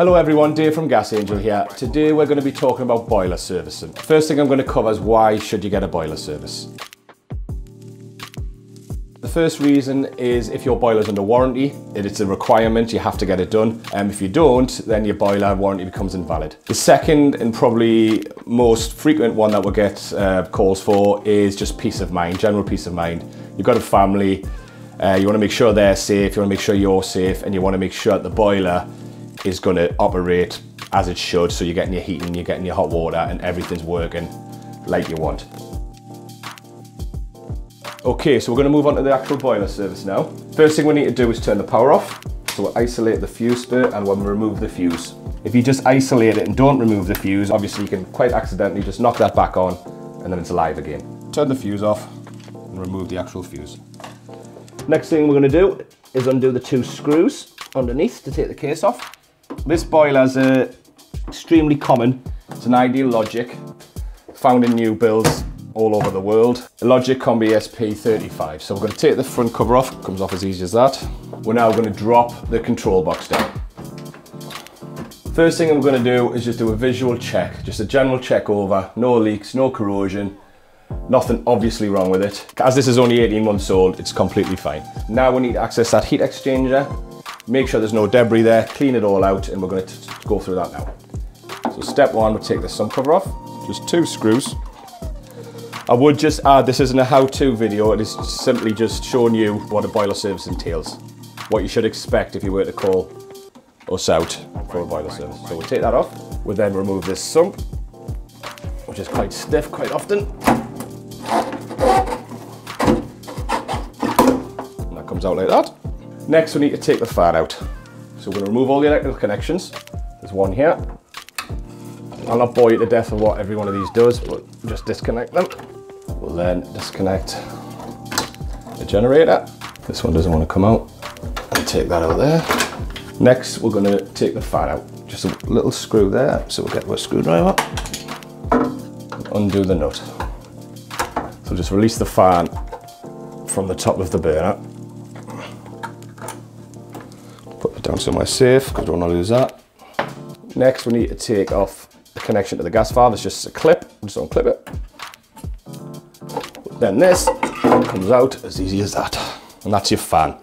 Hello everyone, Dave from Gas Angel here. Today we're going to be talking about boiler servicing. First thing I'm going to cover is why should you get a boiler service? The first reason is if your boiler's under warranty, it's a requirement, you have to get it done. And um, if you don't, then your boiler warranty becomes invalid. The second and probably most frequent one that we'll get uh, calls for is just peace of mind, general peace of mind. You've got a family, uh, you want to make sure they're safe, you want to make sure you're safe, and you want to make sure that the boiler is going to operate as it should. So you're getting your heating, you're getting your hot water, and everything's working like you want. Okay, so we're gonna move on to the actual boiler service now. First thing we need to do is turn the power off. So we'll isolate the fuse spur and when we'll remove the fuse. If you just isolate it and don't remove the fuse, obviously you can quite accidentally just knock that back on and then it's alive again. Turn the fuse off and remove the actual fuse. Next thing we're gonna do is undo the two screws underneath to take the case off. This boiler is uh, extremely common. It's an Ideal Logic found in new builds all over the world. A Logic Combi SP35. So we're going to take the front cover off, comes off as easy as that. We're now going to drop the control box down. First thing I'm going to do is just do a visual check, just a general check over, no leaks, no corrosion, nothing obviously wrong with it. As this is only 18 months old, it's completely fine. Now we need to access that heat exchanger, make sure there's no debris there, clean it all out, and we're going to go through that now. So step one, we'll take the sump cover off, just two screws, I would just add, this isn't a how-to video, it is simply just showing you what a boiler service entails. What you should expect if you were to call us out for a boiler service. So we'll take that off. We'll then remove this sump, which is quite stiff quite often. And that comes out like that. Next, we need to take the fan out. So we're gonna remove all the electrical connections. There's one here. I'll not bore you to death of what every one of these does, but just disconnect them. We'll then disconnect the generator. This one doesn't want to come out. And take that out there. Next, we're going to take the fan out. Just a little screw there. So we'll get a screwdriver. Undo the nut. So just release the fan from the top of the burner. Somewhere safe because we don't want to lose that. Next, we need to take off the connection to the gas valve. It's just a clip. Just unclip it. Then this comes out as easy as that. And that's your fan.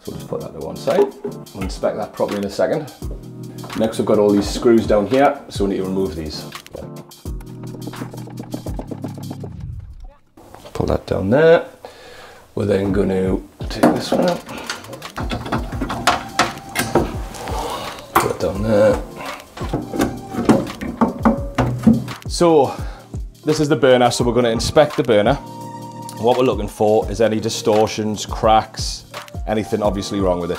So we'll just put that to one side. We'll inspect that properly in a second. Next we've got all these screws down here, so we need to remove these. Pull that down there. We're then going to take this one out. Down there. So this is the burner, so we're going to inspect the burner. What we're looking for is any distortions, cracks, anything obviously wrong with it.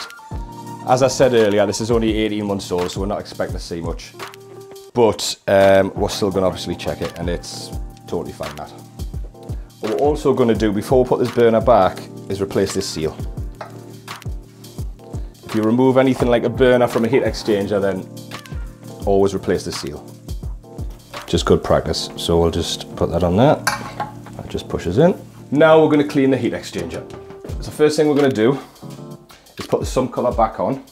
As I said earlier, this is only 18 months old, so we're not expecting to see much. But um, we're still going to obviously check it, and it's totally fine that. What we're also going to do before we put this burner back is replace this seal. If you remove anything like a burner from a heat exchanger, then always replace the seal. Just good practice. So we'll just put that on there. That just pushes in. Now we're going to clean the heat exchanger. So the first thing we're going to do is put the sump cover back on.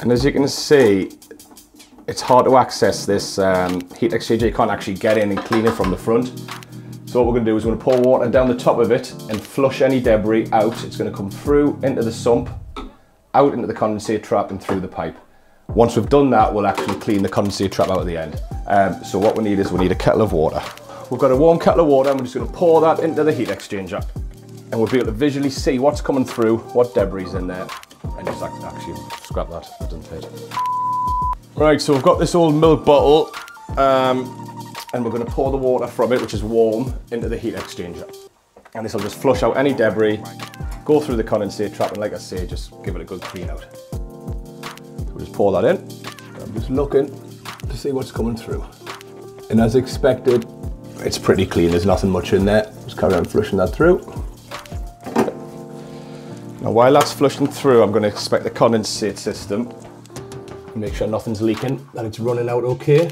And as you can see, it's hard to access this um, heat exchanger. You can't actually get in and clean it from the front. So what we're going to do is we're going to pour water down the top of it and flush any debris out. It's going to come through into the sump, out into the condensate trap and through the pipe. Once we've done that, we'll actually clean the condensate trap out at the end. Um, so what we need is we need a kettle of water. We've got a warm kettle of water and we're just gonna pour that into the heat exchanger. And we'll be able to visually see what's coming through, what debris is in there, and just actually scrap that, it doesn't fit. Right, so we've got this old milk bottle, um, and we're gonna pour the water from it, which is warm, into the heat exchanger. And this will just flush out any debris, go through the condensate trap, and like I say, just give it a good clean out. We'll just pour that in. I'm just looking to see what's coming through. And as expected, it's pretty clean. There's nothing much in there. Just carry on flushing that through. Now while that's flushing through, I'm going to inspect the condensate system. Make sure nothing's leaking, that it's running out okay.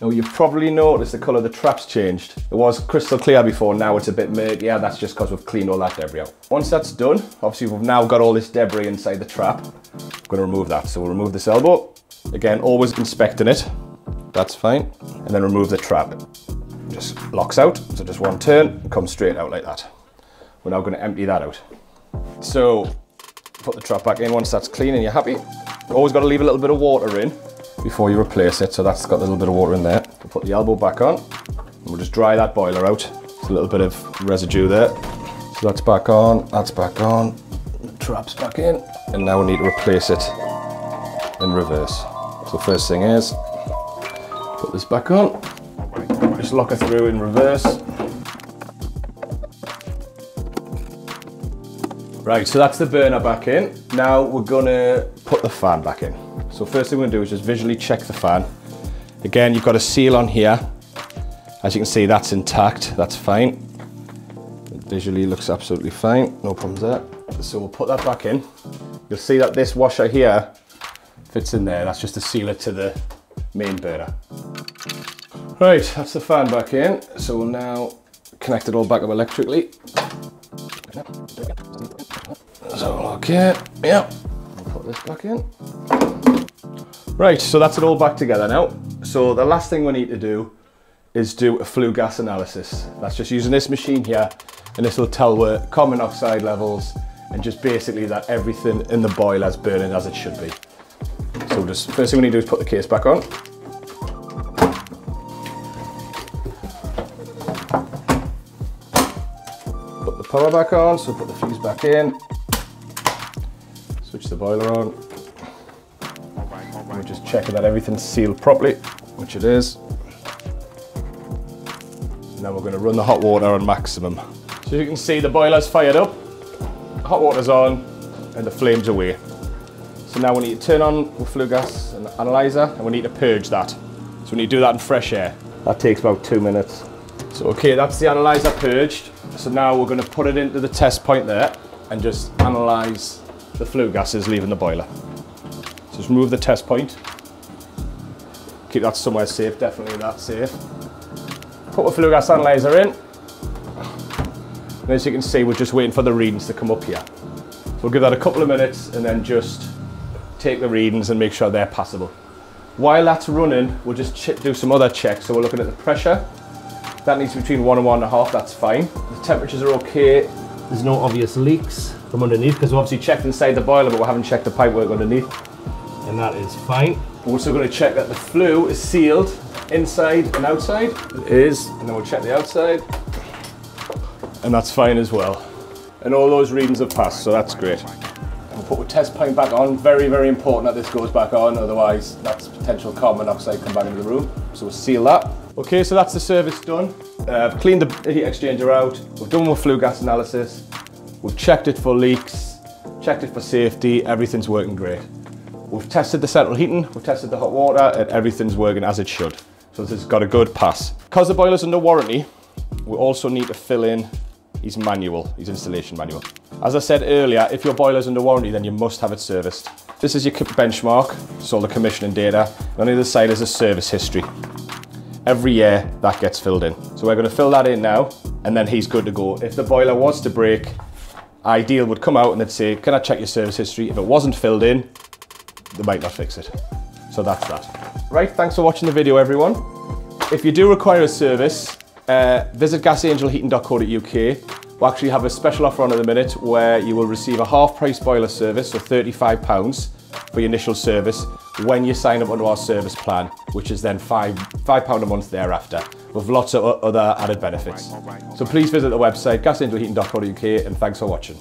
Now you've probably noticed the colour of the trap's changed. It was crystal clear before, now it's a bit murky. Yeah, That's just because we've cleaned all that debris out. Once that's done, obviously we've now got all this debris inside the trap. I'm gonna remove that. So we'll remove this elbow. Again, always inspecting it. That's fine. And then remove the trap. Just locks out, so just one turn, comes straight out like that. We're now gonna empty that out. So put the trap back in once that's clean and you're happy. Always got to leave a little bit of water in before you replace it. So that's got a little bit of water in there. We'll put the elbow back on and we'll just dry that boiler out. It's a little bit of residue there. So that's back on, that's back on, the trap's back in. And now we need to replace it in reverse. So first thing is, put this back on, just lock it through in reverse. Right, so that's the burner back in. Now we're gonna put the fan back in. So first thing we're gonna do is just visually check the fan. Again, you've got a seal on here. As you can see, that's intact, that's fine. It visually looks absolutely fine, no problems there. So we'll put that back in. You'll see that this washer here fits in there. That's just a seal it to the main burner. Right, that's the fan back in. So we'll now connect it all back up electrically. Okay, yeah. I'll put this back in. Right, so that's it all back together now. So the last thing we need to do is do a flue gas analysis. That's just using this machine here, and this will tell where carbon monoxide levels and just basically that everything in the boiler is burning as it should be. So just first thing we need to do is put the case back on. Put the power back on, so put the fuse back in. Boiler on. We're just checking that everything's sealed properly, which it is. And then we're going to run the hot water on maximum. So you can see the boiler's fired up, hot water's on, and the flame's away. So now we need to turn on the flue gas and analyzer, and we need to purge that. So we need to do that in fresh air. That takes about two minutes. So okay, that's the analyzer purged. So now we're going to put it into the test point there and just analyze the flue gases leaving the boiler. So just remove the test point. Keep that somewhere safe, definitely that safe. Put the flue gas analyzer in. And as you can see, we're just waiting for the readings to come up here. So we'll give that a couple of minutes and then just take the readings and make sure they're passable. While that's running, we'll just do some other checks. So we're looking at the pressure. That needs to be between one and one and a half, that's fine. The temperatures are okay. There's no obvious leaks from underneath because we obviously checked inside the boiler, but we haven't checked the pipework underneath. And that is fine. We're also going to check that the flue is sealed inside and outside. It is. And then we'll check the outside. And that's fine as well. And all those readings have passed, so that's great. We'll put the test point back on. Very, very important that this goes back on, otherwise that's potential carbon monoxide come back into the room. So we'll seal that. Okay, so that's the service done. Uh, I've cleaned the heat exchanger out. We've done the flue gas analysis. We've checked it for leaks, checked it for safety. Everything's working great. We've tested the central heating, we've tested the hot water, and everything's working as it should. So this has got a good pass. Because the boiler's under warranty, we also need to fill in his manual, his installation manual. As I said earlier, if your boiler's under warranty, then you must have it serviced. This is your benchmark, so the commissioning data. And on the other side is a service history. Every year that gets filled in. So we're gonna fill that in now, and then he's good to go. If the boiler was to break, Ideal would come out and they'd say, can I check your service history? If it wasn't filled in, they might not fix it. So that's that. Right, thanks for watching the video everyone. If you do require a service, uh, visit gasangelheating.co.uk. We'll actually have a special offer on at the minute where you will receive a half price boiler service, so £35 for your initial service when you sign up onto our service plan, which is then five, £5 a month thereafter, with lots of other added benefits. So please visit the website gasangelheating.co.uk and thanks for watching.